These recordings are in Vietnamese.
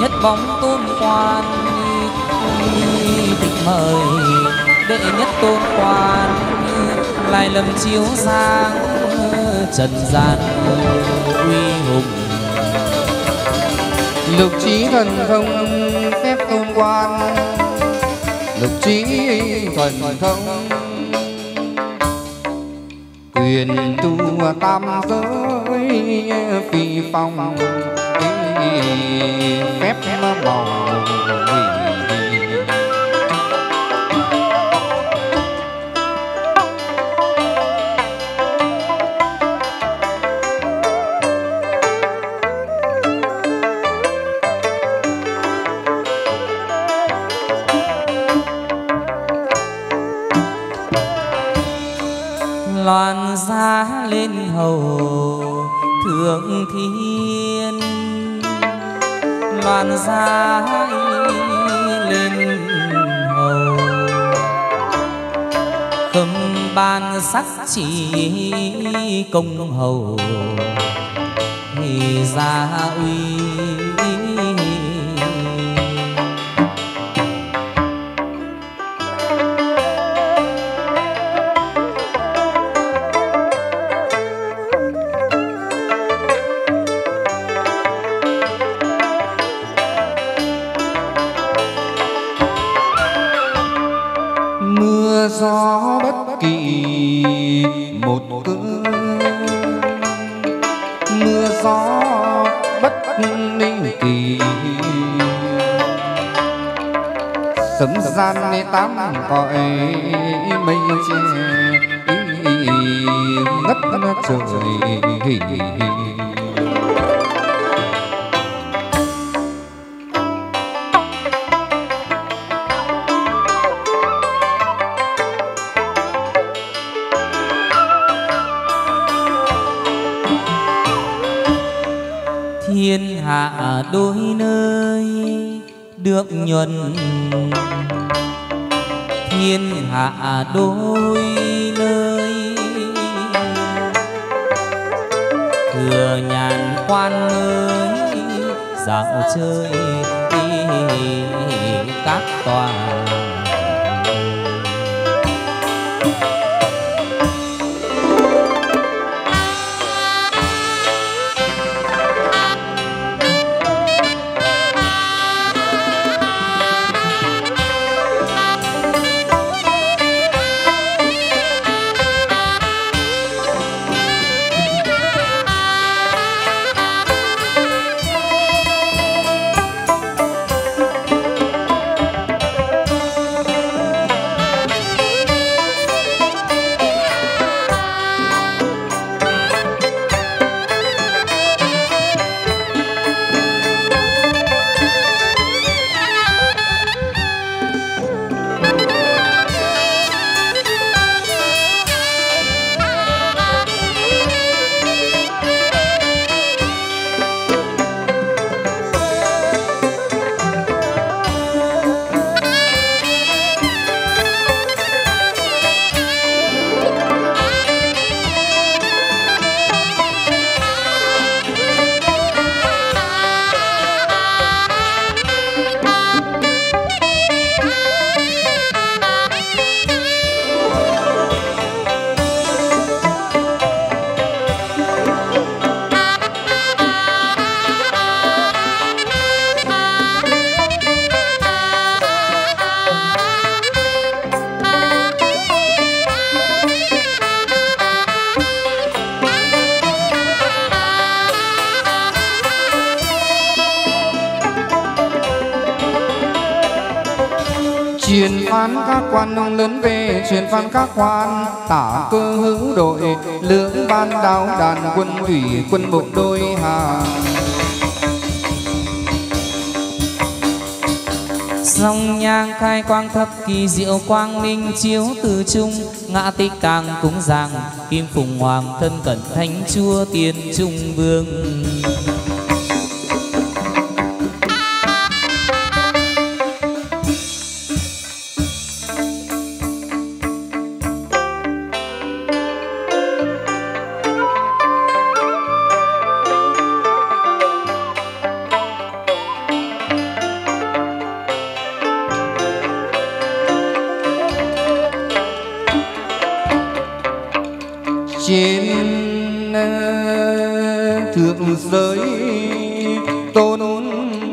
nhất bóng tôn quan tịch mời, đệ nhất tôn quan lại lầm chiếu sang trần gian uy hùng. Lục trí thần thông phép tôn quan. Lục trí thần thông. Quyền tu tam giới, phi phong phép màu loan giá lên hầu thượng thiên loạn ra lên hầu khâm ban sắc chỉ công hầu thì gia uy gió bất kỳ một cơn. Mưa gió bất linh kỳ. Sấm gian tám cõi mây che ngất trời. Thiên hạ đôi nơi được nhuần thiên hạ đôi nơi thừa nhàn quan ơi dạo chơi các tòa. Truyền phán các quan ông lớn về, truyền phán các quan, tả cơ hữu đội, lưỡng ban đáo đàn quân thủy, quân bộ đôi hà. Dòng nhang khai quang thập kỳ diệu quang minh chiếu từ trung. Ngã tích càng cúng rằng kim phùng hoàng thân cận thánh chúa tiên trung vương.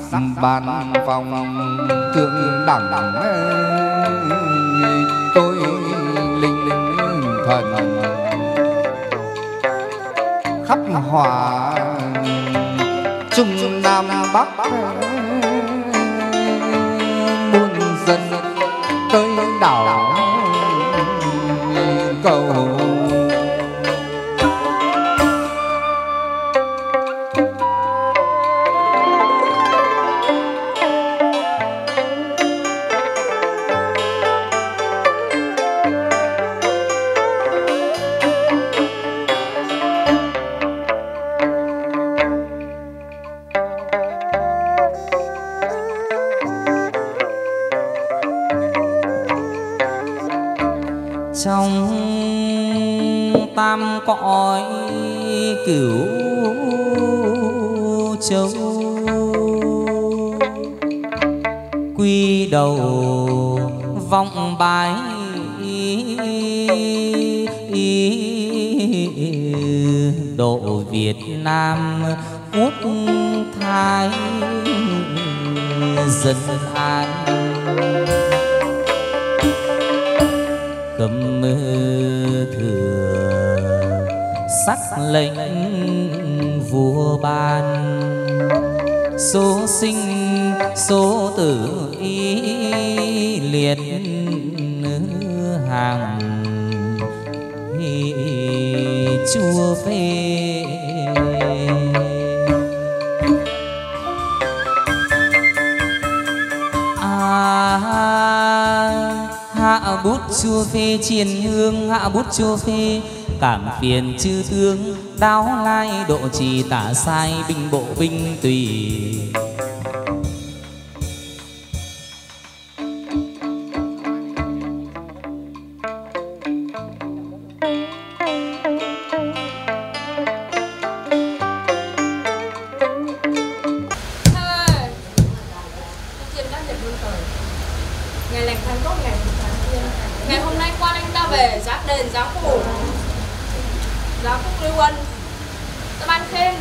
sắc ban phòng thượng đẳng tôi linh thần. Khắp hòa trung nam bắc. Trong tam cõi cửu châu, quy đầu vọng bái độ Việt Nam quốc thái dân an cầm thừa sắc lệnh vua ban. Số sinh, số tử ý liệt hàng. Chúa phê chua phê triền hương hạ bút chua phê cảm phiền chư tướng đáo lai độ trì tả sai binh bộ binh tùy. Ngày hôm nay quan anh ta về, giáp đền giáo phủ. Giáo phúc lưu ân. Ta ban khen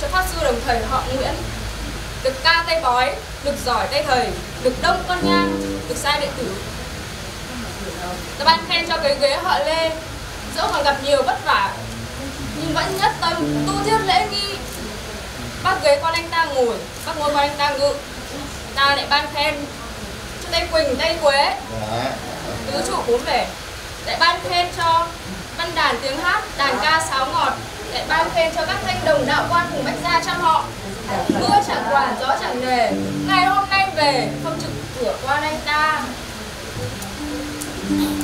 Cho pháp sư đồng thời họ Nguyễn. Được ca tay bói, Được giỏi tay thầy, Được đông con nhang, Được sai đệ tử. Ta ban khen cho cái ghế họ Lê. Dẫu còn gặp nhiều vất vả, Nhưng vẫn nhất tâm tu thiết lễ nghi. Bác ghế con anh ta ngồi, bác ngồi con anh ta ngự. Ta lại ban khen tay quỳnh tay quế tứ trụ bốn bể. Lại ban khen cho văn đàn tiếng hát đàn ca sáo ngọt. Lại ban khen cho các thanh đồng đạo quan cùng bách gia trăm họ. Mưa chẳng quản gió chẳng nề. Ngày hôm nay về không trực cửa quan anh ta.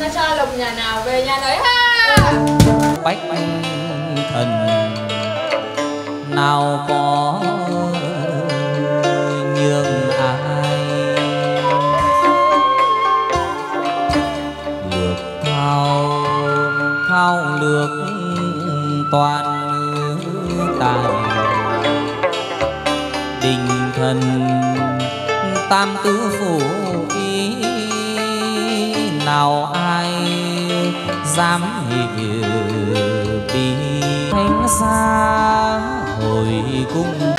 Ta cho lồng nhà nào về nhà nấy ha. Bách thần nào có nào ai dám hiểu bi thánh xa hồi cung